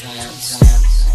trance.